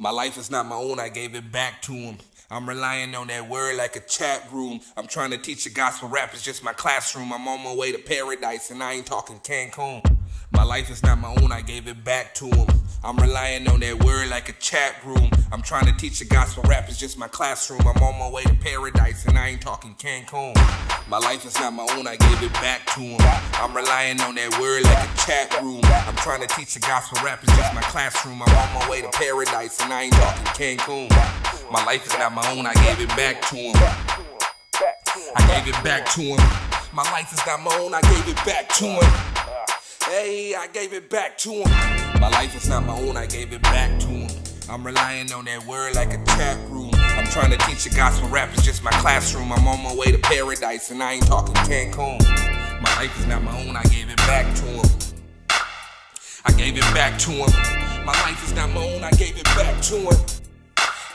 My life is not my own, I gave it back to him. I'm relying on that word like a chat room. I'm trying to teach a gospel rap, it's just my classroom. I'm on my way to paradise, and I ain't talking Cancun. My life is not my own, I gave it back to him. I'm relying on that word like a chat room. I'm trying to teach the gospel rap, it's just my classroom. I'm on my way to paradise, and I ain't talking Cancun. My life is not my own, I gave it back to him. I'm relying on that word like a chat room. I'm trying to teach the gospel rap, it's just my classroom. I'm on my way to paradise, and I ain't talking Cancun. My life is not my own, I gave it back to him. I gave it back to him. My life is not my own, I gave it back to him. Hey, I gave it back to him. My life is not my own, I gave it back to him. I'm relying on that word like a tap room. I'm trying to teach a gospel rap, it's just my classroom. I'm on my way to paradise, and I ain't talking Cancun. My life is not my own, I gave it back to him. I gave it back to him. My life is not my own, I gave it back to him.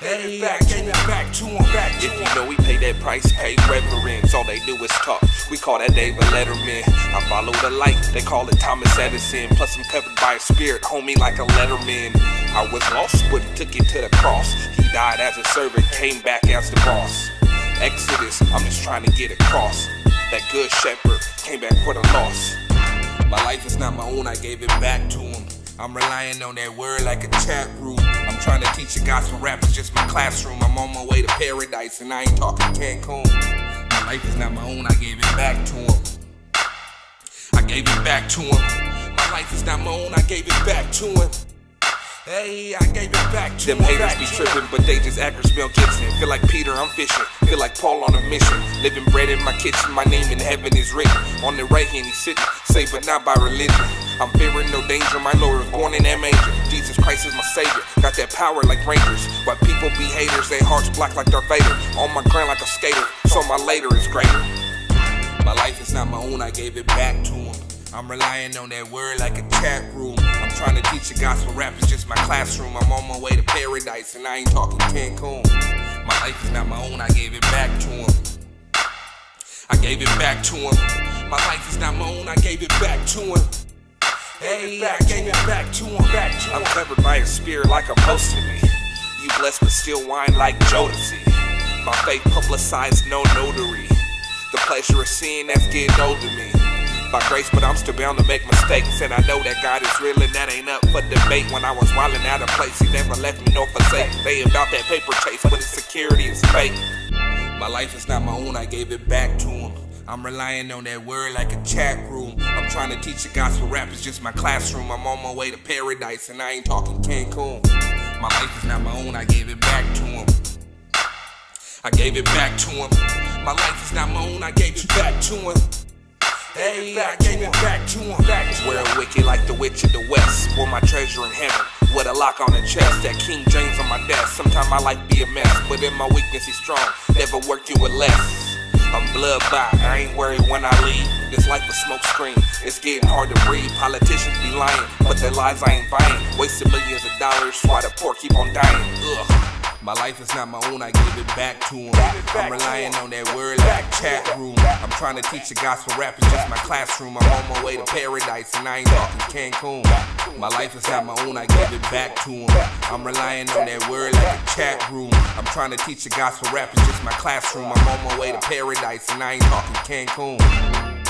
Hey, gave it back to him, back to If you know we pay that price, pay reverence. All they do is talk. We call that David Letterman. I follow the light, they call it Thomas Edison. Plus, I'm covered by a spirit, homie, like a letterman. I was lost, but he took it to the cross. He died as a servant, came back as the boss. Exodus, I'm just trying to get across. That good shepherd came back for the lost. My life is not my own, I gave it back to him. I'm relying on that word like a chat room. I'm trying to teach a gospel rap, it's just my classroom. I'm on my way to paradise, and I ain't talking Cancun. My life is not my own, I gave it back to him. I gave it back to him. My life is not my own, I gave it back to him. Hey, I gave it back to Them him. haters be tripping, but they just actors Mel Gibson. Feel like Peter, I'm fishing. Feel like Paul on a mission. Living bread in my kitchen, my name in heaven is written. On the right hand, he's sitting, saved but not by religion. I'm fearing no danger, my Lord was born in that manger. Jesus Christ is my savior, got that power like Rangers. While people be haters, their hearts black like Darth Vader. On my ground like a skater, so my later is greater. My life is not my own, I gave it back to him. I'm relying on that word like a chat room. I'm trying to teach a gospel rap, it's just my classroom. I'm on my way to paradise, and I ain't talking Cancun. My life is not my own, I gave it back to him. I gave it back to him. My life is not my own, I gave it back to him. Hey, I gave it back to him, back to him. I'm covered by a spirit like I'm supposed to be. You blessed but still whine like Jodeci. My faith publicized, no notary. The pleasure of seeing that's getting old to me. By grace, but I'm still bound to make mistakes. And I know that God is real and that ain't up for debate. When I was wildin' out of place, He never left me nor forsake. They about that paper chase, but His security is fake. My life is not my own, I gave it back to him. I'm relying on that word like a chat room. Trying to teach a gospel rap, it's just my classroom. I'm on my way to paradise, and I ain't talking Cancun. My life is not my own, I gave it back to him. I gave it back to him. My life is not my own, I gave it back to him. Hey, I gave it back to him. Back to Wear him. a wicked like the witch of the west. Pour my treasure in heaven with a lock on the chest. That King James on my desk. Sometimes my life be a mess, but in my weakness he's strong. Never work you with less. I'm blood by, I ain't worried when I leave. This life a smoke screen, it's getting hard to breathe. Politicians be lying, but their lies I ain't buying. Wasting millions of dollars, why the poor keep on dying. Ugh. My life is not my own, I give it back to him. I'm relying on that word like a chat room. I'm trying to teach a gospel rap, it's just my classroom. I'm on my way to paradise, and I ain't talking Cancun. My life is not my own, I give it back to him. I'm relying on that word like a chat room. I'm trying to teach a gospel rap, it's just my classroom. I'm on my way to paradise, and I ain't talking Cancun.